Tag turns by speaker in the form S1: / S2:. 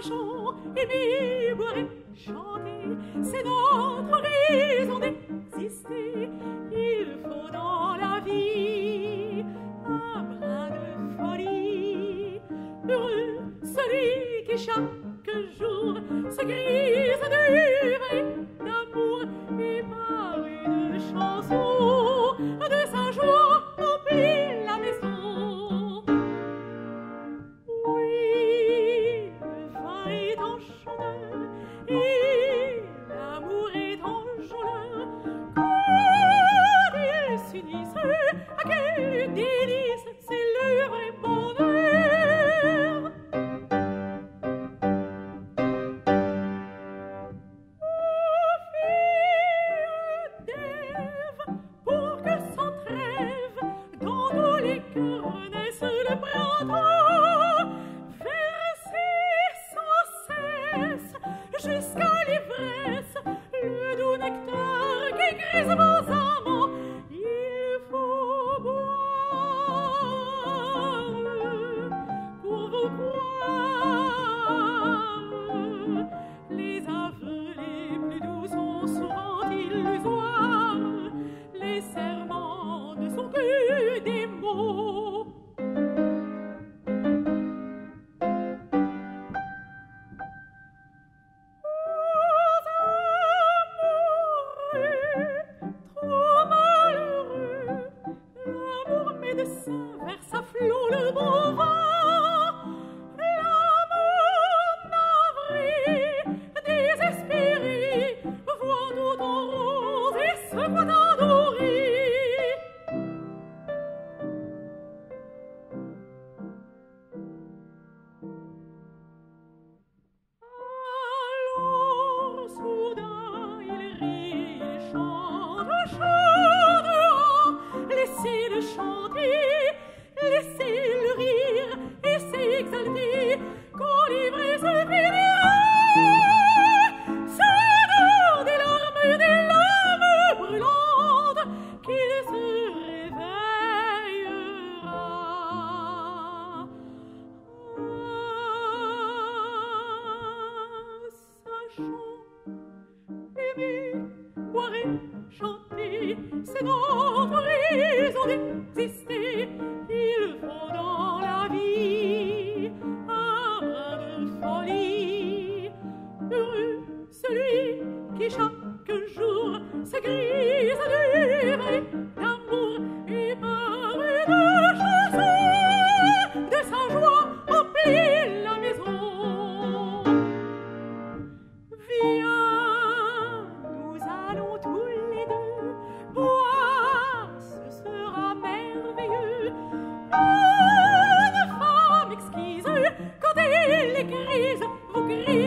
S1: et chanter, c'est notre raison d'exister. Il faut dans la vie un brin de folie. Heureux celui qui chaque jour se grise d'humour et d'amour et par une chanson. Jusqu'à l'ivresse, le doux nectar qui grise vos verset Chanter c'est notre raison d'exister, il faut dans la vie un folie heureux celui qui chaque jour s'est gris. Grise, vous grise.